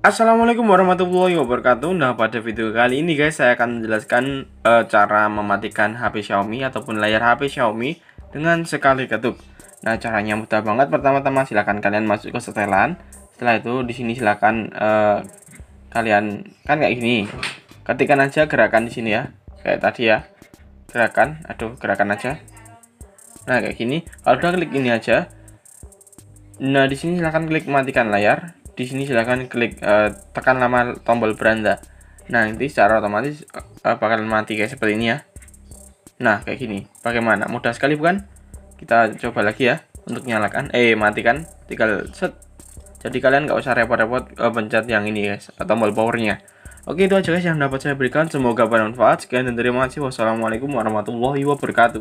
Assalamualaikum warahmatullahi wabarakatuh. Nah, pada video kali ini guys, saya akan menjelaskan uh, cara mematikan HP Xiaomi ataupun layar HP Xiaomi dengan sekali ketuk. Nah, caranya mudah banget. Pertama-tama silahkan kalian masuk ke setelan. Setelah itu di sini silahkan uh, kalian kan kayak gini. Ketikkan aja gerakan di sini ya. Kayak tadi ya. Gerakan, aduh, gerakan aja. Nah, kayak gini. Kalau udah klik ini aja. Nah, di sini silahkan klik matikan layar di sini silahkan klik uh, tekan lama tombol beranda. Nah nanti secara otomatis uh, bakalan mati kayak seperti ini ya. Nah kayak gini. Bagaimana? Mudah sekali bukan? Kita coba lagi ya untuk nyalakan. Eh matikan. Tinggal set. Jadi kalian nggak usah repot-repot uh, pencet yang ini guys tombol powernya. Oke itu aja guys yang dapat saya berikan. Semoga bermanfaat. Sekian dan terima kasih. Wassalamualaikum warahmatullahi wabarakatuh